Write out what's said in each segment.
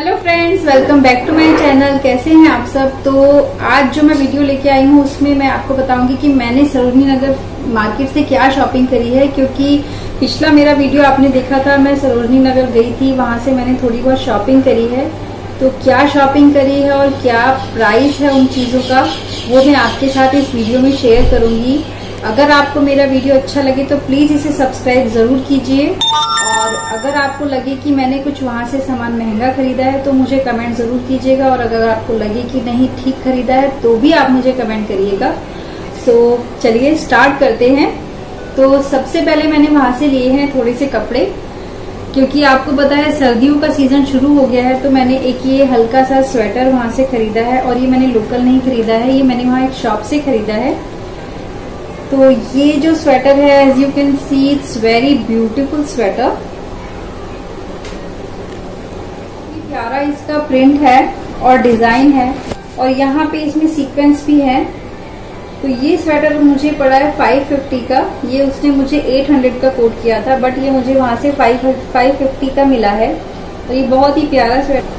Hello friends welcome back to my channel कैसे हैं आप सब? तो आज जो मैं वीडियो लेके आई हूँ, उसमें मैं आपको बताऊँगी कि मैंने सरोजनी नगर मार्केट से क्या शॉपिंग करी है, क्योंकि पिछला मेरा वीडियो आपने देखा था, मैं सरोजनी नगर गई थी, वहाँ से मैंने थोड़ी बहुत शॉपिंग करी है। तो क्या शॉपिंग करी है और क्या प्राइस है उन चीज़ों का, वो मैं आपके साथ इस वीडियो में शेयर करूँगी। अगर आपको मेरा वीडियो अच्छा लगे तो प्लीज़ इसे सब्सक्राइब ज़रूर कीजिए। और अगर आपको लगे कि मैंने कुछ वहाँ से सामान महँगा खरीदा है तो मुझे कमेंट ज़रूर कीजिएगा। और अगर आपको लगे कि नहीं ठीक खरीदा है तो भी आप मुझे कमेंट करिएगा। सो so, चलिए स्टार्ट करते हैं। तो सबसे पहले मैंने वहाँ से लिए हैं थोड़े से कपड़े क्योंकि आपको पता है सर्दियों का सीज़न शुरू हो गया है तो मैंने एक ये हल्का सा स्वेटर वहाँ से खरीदा है और ये मैंने लोकल नहीं खरीदा है ये मैंने वहाँ एक शॉप से खरीदा है। तो ये जो स्वेटर है as you can see it's very beautiful sweater प्यारा इसका प्रिंट है और डिज़ाइन है और यहाँ पे इसमें सीक्वेंस भी है। तो ये स्वेटर मुझे पड़ा है 550 का। ये उसने मुझे 800 का कोट किया था बट ये मुझे वहाँ से 5 550 का मिला है। और ये बहुत ही प्यारा स्वेटर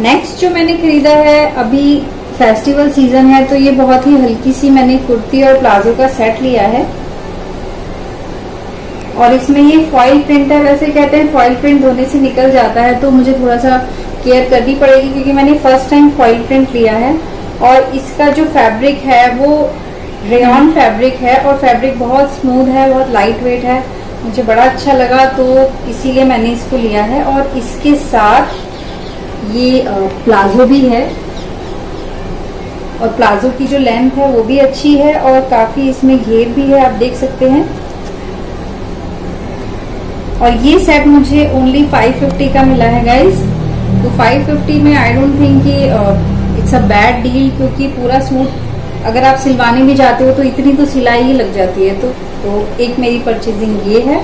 नेक्स्ट जो मैंने खरीदा है, अभी फेस्टिवल सीज़न है तो ये बहुत ही हल्की सी मैंने कुर्ती और प्लाजो का सेट लिया है। और इसमें ये फॉइल प्रिंट है, वैसे कहते हैं फॉइल प्रिंट धोने से निकल जाता है तो मुझे थोड़ा सा केयर करनी पड़ेगी क्योंकि मैंने फ़र्स्ट टाइम फॉइल प्रिंट लिया है। और इसका जो फैब्रिक है, वो रेन फैब्रिक है और फैब्रिक बहुत स्मूथ है, बहुत लाइट वेट है। मुझे बड़ा अच्छा लगा तो इसीलिए मैंने इसको लिया है। और इसके साथ ये प्लाजो भी है। और प्लाजो की जो लेंथ है, वो भी अच्छी है और काफ़ी इसमें घेर भी है, आप देख सकते हैं। और ये सेट मुझे ओनली 550 का मिला है गाइज़ तो 550 में आई डोंट थिंक कि इट्स अ बैड डील क्योंकि पूरा सूट अगर आप सिलवाने भी जाते हो तो इतनी तो सिलाई ही लग जाती है तो तो एक मेरी परचेजिंग ये है।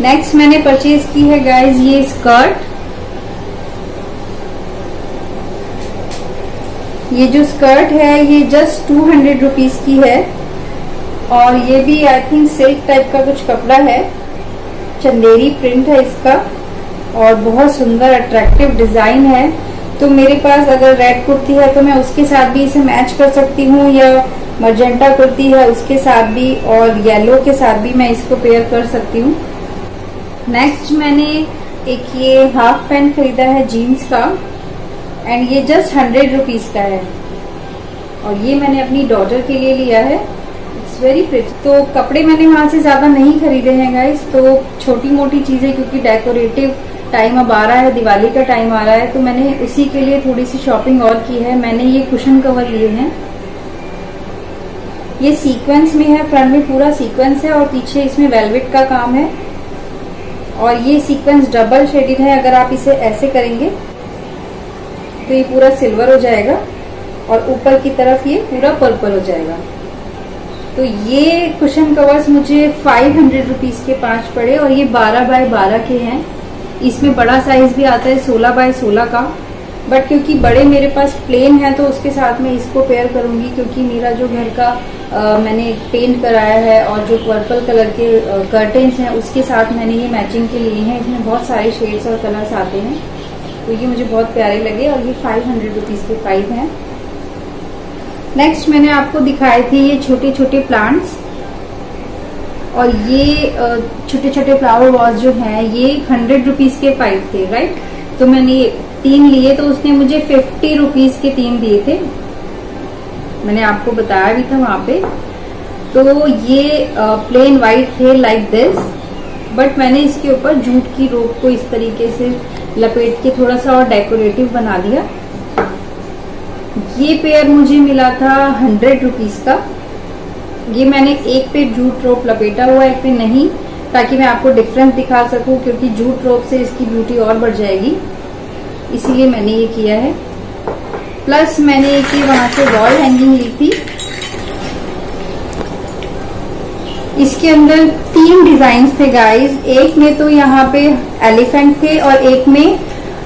नेक्स्ट मैंने परचेज की है गाइज़ ये स्कर्ट ये जो स्कर्ट है, ये जस्ट टू हंड्रेड रुपीज़ की है। और ये भी आई थिंक सिल्क टाइप का कुछ कपड़ा है। चंदेरी प्रिंट है इसका, और बहुत सुंदर अट्रैक्टिव डिज़ाइन है। तो मेरे पास अगर रेड कुर्ती है तो मैं उसके साथ भी इसे मैच कर सकती हूँ, या मर्जेंटा कुर्ती है, उसके साथ भी, और येलो के साथ भी मैं इसको पेयर कर सकती हूँ। नेक्स्ट मैंने एक ये हाफ़ पैंट खरीदा है जीन्स का एंड ये जस्ट हंड्रेड रुपीज़ का है। और ये मैंने अपनी डॉटर के लिए लिया है। वेरी प्रिटी तो कपड़े मैंने वहाँ से ज़्यादा नहीं खरीदे हैं गाइस तो छोटी मोटी चीज़ें, क्योंकि डेकोरेटिव टाइम अब आ रहा है, दिवाली का टाइम आ रहा है तो मैंने उसी के लिए थोड़ी सी शॉपिंग और की है. मैंने ये कुशन कवर लिए हैं. ये सीक्वेंस में है फ्रंट में पूरा सीक्वेंस है और पीछे इसमें वेलवेट का काम है. और ये सीक्वेंस डबल शेडेड है, अगर आप इसे ऐसे करेंगे तो ये पूरा सिल्वर हो जाएगा और ऊपर की तरफ़ ये पूरा पर्पल हो जाएगा. तो ये कुशन कवर्स मुझे फाइव हंड्रेड रुपीज़ के पाँच पड़े और ये बारह बाय बारह के हैं। इसमें बड़ा साइज़ भी आता है सोलह बाय सोलह का। बट क्योंकि बड़े मेरे पास प्लेन है तो उसके साथ में इसको पेयर करूँगी क्योंकि मेरा जो घर का आ, मैंने पेंट कराया है और जो पर्पल कलर के कर्टेन्स हैं उसके साथ मैंने ये मैचिंग के लिए हैं। इसमें बहुत सारे शेड्स और कलर्स आते हैं। तो ये मुझे बहुत प्यारे लगे और ये फाइव हंड्रेड रुपीज़ के फाइव हैं। नेक्स्ट मैंने आपको दिखाए थे ये छोटे छोटे प्लांट्स और ये छोटे छोटे फ्लावर वॉज़ जो है, ये हंड्रेड रुपीज़ के फाइव थे राइट तो मैंने तीन लिए तो उसने मुझे फिफ्टी रुपीज़ के तीन दिए थे। मैंने आपको बताया भी था वहाँ पे। तो ये प्लेन वाइट थे लाइक दिस बट मैंने इसके ऊपर जूट की रोप को इस तरीके से लपेट के थोड़ा सा और डेकोरेटिव बना दिया। ये पेयर मुझे मिला था हंड्रेड रुपीज़ का। ये मैंने एक पे जूट रोप लपेटा हुआ एक पे नहीं, ताकि मैं आपको डिफरेंस दिखा सकूँ, क्योंकि जूट रोप से इसकी ब्यूटी और बढ़ जाएगी। इसीलिए मैंने ये किया है। प्लस मैंने एक वहाँ से वॉल हैंगिंग ली थी। इसके अंदर तीन डिज़ाइन थे गाइस एक में तो यहाँ पे एलिफेंट थे और एक में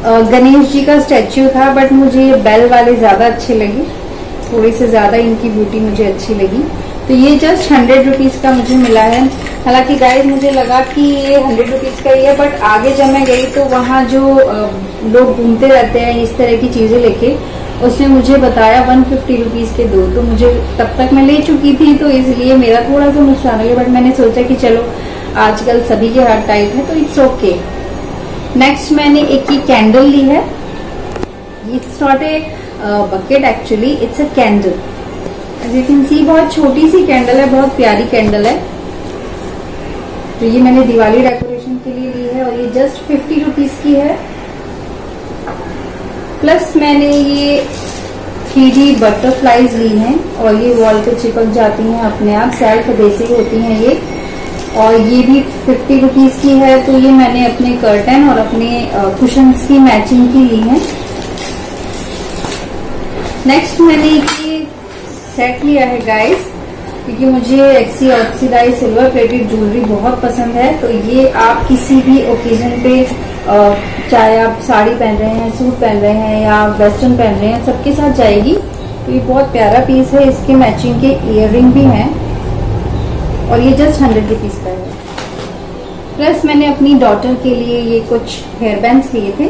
गणेश जी का स्टैच्यू था बट मुझे ये बेल वाले ज़्यादा अच्छे लगे। थोड़ी से ज़्यादा इनकी ब्यूटी मुझे अच्छी लगी। तो ये जस्ट हंड्रेड रुपीज़ का मुझे मिला है। हालाँकि गाइस मुझे लगा कि ये हंड्रेड रुपीज़ का ही है बट आगे जब मैं गई तो वहाँ जो लोग घूमते रहते हैं, इस तरह की चीज़ें लेके, उसने मुझे बताया वन फिफ्टी रुपीज़ के दो। तो मुझे तब तक मैं ले चुकी थी तो इसलिए मेरा थोड़ा सा नुकसान हो गया बट मैंने सोचा कि चलो, आजकल सभी के हाथ टाइट है तो इट्स ओके नेक्स्ट मैंने एक ही कैंडल ली है। It's not a bucket actually it's a candle as you can see बहुत छोटी सी कैंडल है, बहुत प्यारी कैंडल है। तो ये मैंने दिवाली डेकोरेशन के लिए ली है और ये जस्ट फिफ्टी रुपीज़ की है। प्लस मैंने ये थ्री डी बटरफ्लाईज ली हैं और ये वॉल पे चिपक जाती हैं अपने आप सेल्फ बेसिक होती हैं ये। और ये भी फिफ्टी रुपीज़ की है तो ये मैंने अपने कर्टन और अपने कुशन की मैचिंग की ली है। नेक्स्ट मैंने ये सेट लिया है गाइस क्योंकि मुझे एक्सी ऑक्सीडाइज सिल्वर प्लेटेड ज्वेलरी बहुत पसंद है। तो ये आप किसी भी ओकेजन पे चाहे आप साड़ी पहन रहे हैं सूट पहन रहे हैं या वेस्टर्न पहन रहे हैं, सबके साथ जाएगी। तो ये बहुत प्यारा पीस है, इसके मैचिंग के इयर भी हैं। और ये जस्ट हंड्रेड रुपीज़ का है। प्लस मैंने अपनी डॉटर के लिए ये कुछ हेयर बैंड लिए थे।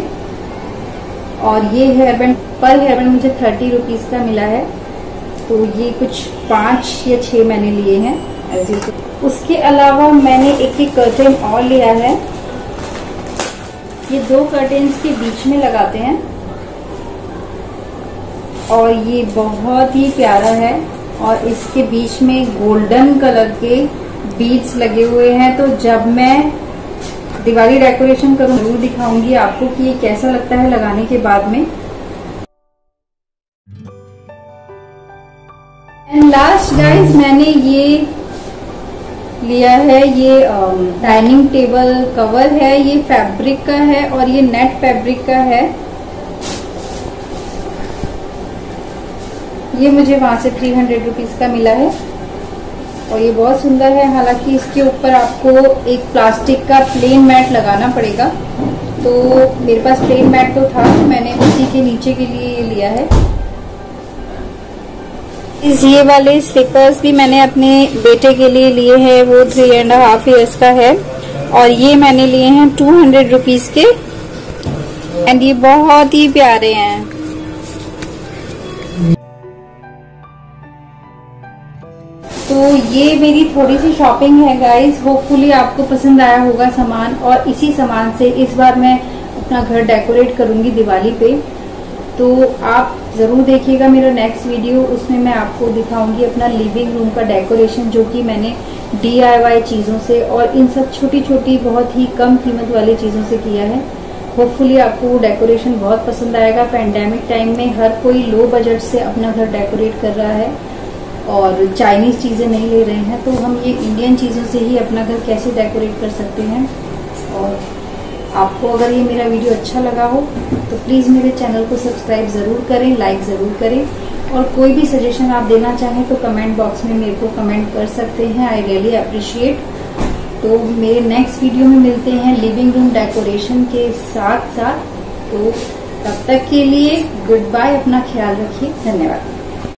और ये हेयर बैंड पर हेयर बैंड मुझे थर्टी रुपीज़ का मिला है। तो ये कुछ पाँच या छह मैंने लिए हैं उसके अलावा मैंने एक एक कर्टन और लिया है। ये दो कर्टेन्स के बीच में लगाते हैं। और ये बहुत ही प्यारा है। और इसके बीच में गोल्डन कलर के बीड्स लगे हुए हैं। तो जब मैं दिवाली डेकोरेशन करूँ, ज़रूर दिखाऊँगी आपको कि ये कैसा लगता है लगाने के बाद में। एंड लास्ट गाइस मैंने ये लिया है, ये डाइनिंग टेबल कवर है, ये फैब्रिक का है और ये नेट फैब्रिक का है। ये मुझे वहाँ से थ्री हंड्रेड रुपीज़ का मिला है। और ये बहुत सुंदर है। हालाँकि इसके ऊपर आपको एक प्लास्टिक का प्लेन मैट लगाना पड़ेगा। तो मेरे पास प्लेन मैट तो था, मैंने उसी के नीचे के लिए लिया है। इस ये वाले स्लीपर्स भी मैंने अपने बेटे के लिए लिए हैं। वो थ्री एंड हाफ़ ईयर्स का है। और ये मैंने लिए हैं टू हंड्रेड रुपीज़ के। एंड ये बहुत ही प्यारे हैं। ये मेरी थोड़ी सी शॉपिंग है गाइस होपफुली आपको पसंद आया होगा सामान और इसी सामान से इस बार मैं अपना घर डेकोरेट करूँगी दिवाली पे। तो आप ज़रूर देखिएगा मेरा नेक्स्ट वीडियो उसमें मैं आपको दिखाऊँगी अपना लिविंग रूम का डेकोरेशन जो कि मैंने डी चीज़ों से और इन सब छोटी छोटी बहुत ही कम कीमत वाली चीज़ों से किया है। होपफुली आपको वो डेकोरेशन बहुत पसंद आएगा। पैंडेमिक टाइम में हर कोई लो बजट से अपना घर डेकोरेट कर रहा है। और चाइनीज़ चीज़ें नहीं ले रहे हैं तो हम ये इंडियन चीज़ों से ही अपना घर कैसे डेकोरेट कर सकते हैं? और आपको अगर ये मेरा वीडियो अच्छा लगा हो तो प्लीज़ मेरे चैनल को सब्सक्राइब ज़रूर करें लाइक ज़रूर करें। और कोई भी सजेशन आप देना चाहें तो कमेंट बॉक्स में मेरे को कमेंट कर सकते हैं। आई रियली अप्रिशिएट तो मेरे नेक्स्ट वीडियो में मिलते हैं लिविंग रूम डेकोरेशन के साथ साथ तो तब तक के लिए गुड बाय अपना ख्याल रखिए। धन्यवाद।